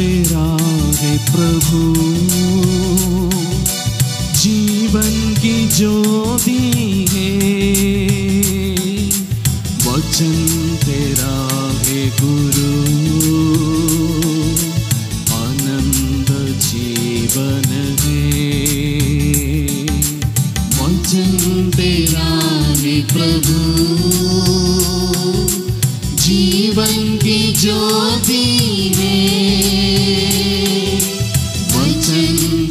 है प्रभु। जीवन की ज्योति है। वचन तेरा है गुरु। आनंद जीवन है। वचन तेरा प्रभु। जीवन की ज्योति है।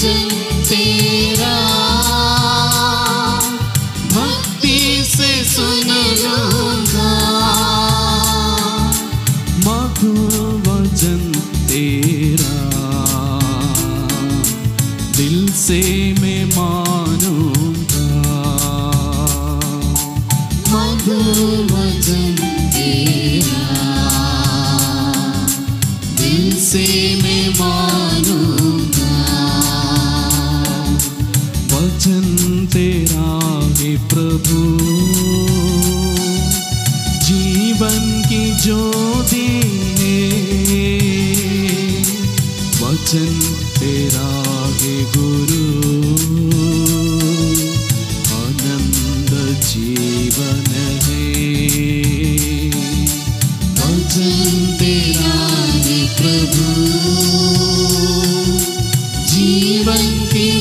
तेरा भक्ति से सुन तेरा। दिल से मैं तेरा। दिल से मैं मानूँगा। वचन तेरा है प्रभु। जीवन की ज्योति है वचन तेरा है गुरु।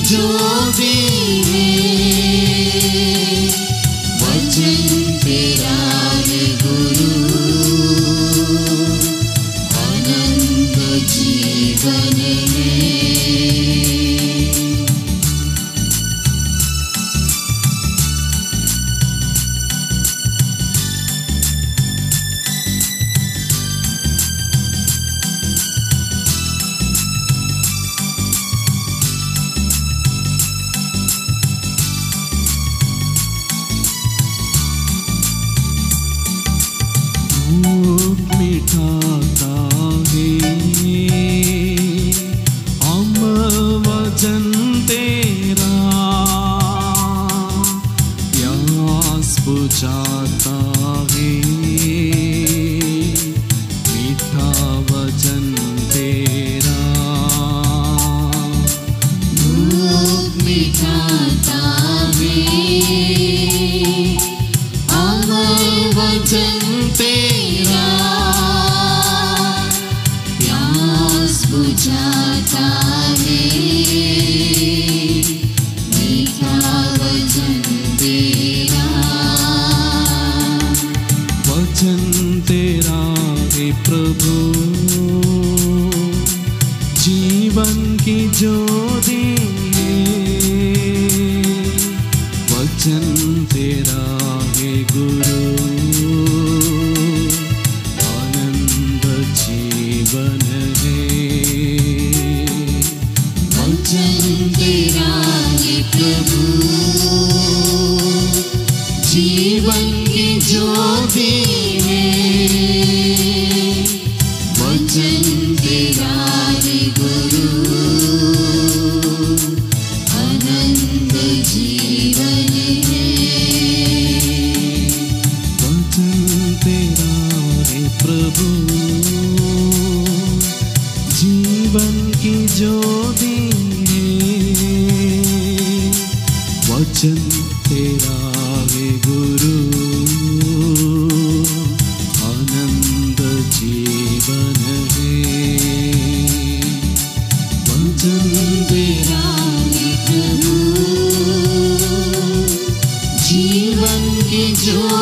की ज्योति है बुझाता है? मीठा वचन तेरा। है अमर तेरा। प्यास बुझाता जीवन की वचन तेरा जीवन वचन तेरा है प्रभु जीवन की वचन you